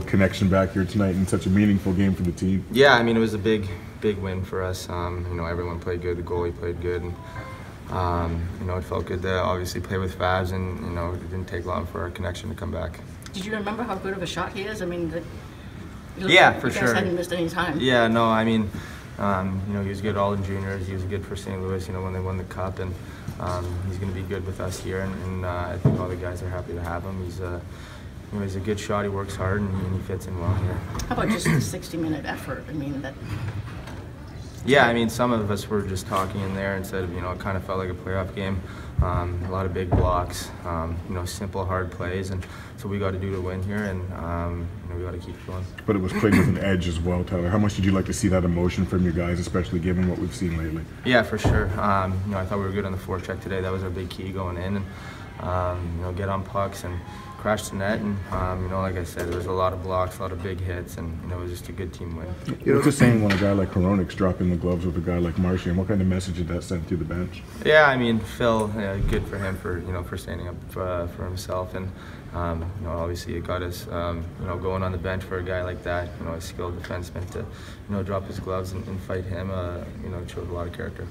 connection back here tonight in such a meaningful game for the team. Yeah, I mean it was a big, big win for us. Um, you know, everyone played good. The goalie played good, and um, you know it felt good to obviously play with Fabs, and you know it didn't take long for our connection to come back. Did you remember how good of a shot he is? I mean, the, Yeah, like for you guys sure. hadn't missed any time. Yeah, no, I mean, um, you know, he was good all in juniors. He was good for St. Louis, you know, when they won the cup, and um, he's going to be good with us here. And, and uh, I think all the guys are happy to have him. He's a, you know, he's a good shot. He works hard, and he, and he fits in well here. How about just the 60-minute effort? I mean, that Yeah, I mean, some of us were just talking in there and said, you know, it kind of felt like a playoff game. Um, a lot of big blocks, um, you know, simple, hard plays, and so we got to do to win here, and um, you know, we got to keep going. But it was played with an edge as well, Tyler. How much did you like to see that emotion from your guys, especially given what we've seen lately? Yeah, for sure. Um, you know, I thought we were good on the forecheck today. That was our big key going in, and um, you know, get on pucks and crash the net. And um, you know, like I said, there was a lot of blocks, a lot of big hits, and you know, it was just a good team win. What's the saying when a guy like Hronek's dropping the gloves with a guy like Martian? What kind of message did that send to the bench? Yeah, I mean, Phil, yeah, good for him for you know for standing up uh, for himself, and um, you know, obviously it got us um, you know going on the bench for a guy like that, you know, a skilled defenseman to you know drop his gloves and, and fight him. Uh, you know, showed a lot of character.